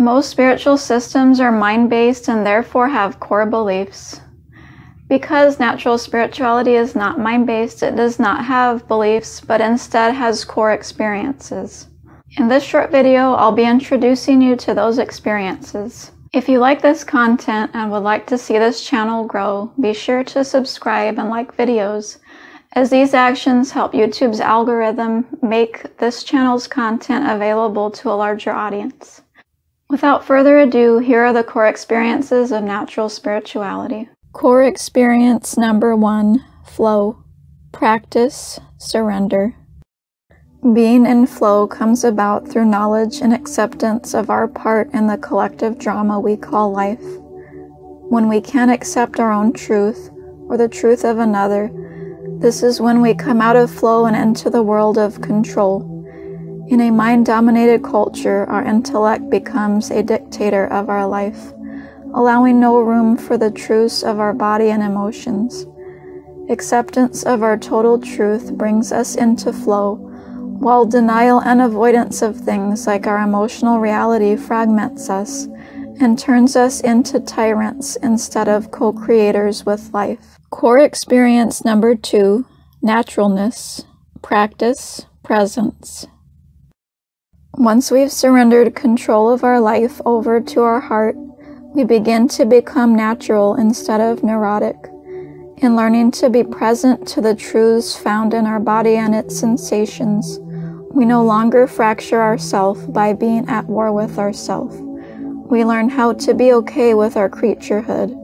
Most spiritual systems are mind based and therefore have core beliefs. Because natural spirituality is not mind based, it does not have beliefs, but instead has core experiences. In this short video, I'll be introducing you to those experiences. If you like this content and would like to see this channel grow, be sure to subscribe and like videos, as these actions help YouTube's algorithm make this channel's content available to a larger audience. Without further ado, here are the core experiences of natural spirituality. Core experience number one flow. Practice surrender. Being in flow comes about through knowledge and acceptance of our part in the collective drama we call life. When we can't accept our own truth or the truth of another, this is when we come out of flow and into the world of control. In a mind dominated culture, our intellect becomes a dictator of our life allowing no room for the truths of our body and emotions. Acceptance of our total truth brings us into flow, while denial and avoidance of things like our emotional reality fragments us and turns us into tyrants instead of co creators with life. Core experience number two naturalness, practice, presence. Once we've surrendered control of our life over to our heart, we begin to become natural instead of neurotic. In learning to be present to the truths found in our body and its sensations, we no longer fracture ourself by being at war with ourself. We learn how to be okay with our creaturehood.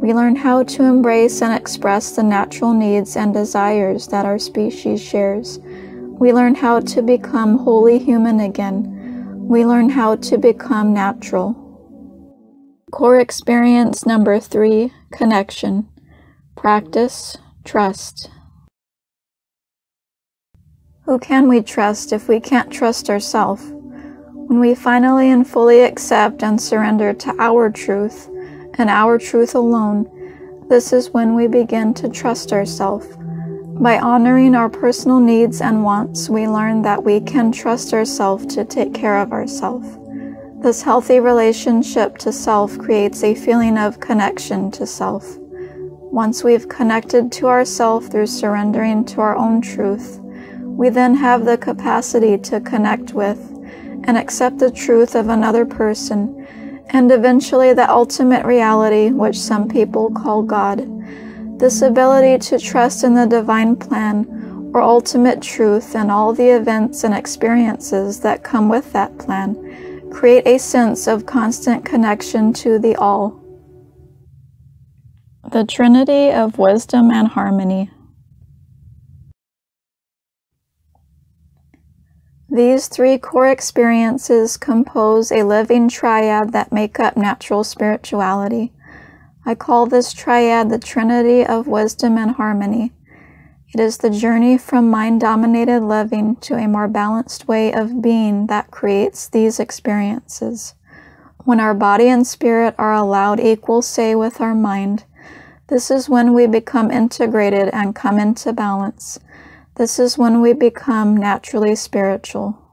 We learn how to embrace and express the natural needs and desires that our species shares. We learn how to become wholly human again. We learn how to become natural. Core experience number three connection, practice, trust. Who can we trust if we can't trust ourselves? When we finally and fully accept and surrender to our truth and our truth alone, this is when we begin to trust ourselves. By honoring our personal needs and wants, we learn that we can trust ourselves to take care of ourselves. This healthy relationship to self creates a feeling of connection to self. Once we've connected to ourself through surrendering to our own truth, we then have the capacity to connect with and accept the truth of another person and eventually the ultimate reality, which some people call God. This ability to trust in the divine plan or ultimate truth and all the events and experiences that come with that plan create a sense of constant connection to the All. The Trinity of Wisdom and Harmony. These three core experiences compose a living triad that make up natural spirituality. I call this triad the Trinity of Wisdom and Harmony. It is the journey from mind dominated living to a more balanced way of being that creates these experiences. When our body and spirit are allowed equal say with our mind, this is when we become integrated and come into balance. This is when we become naturally spiritual.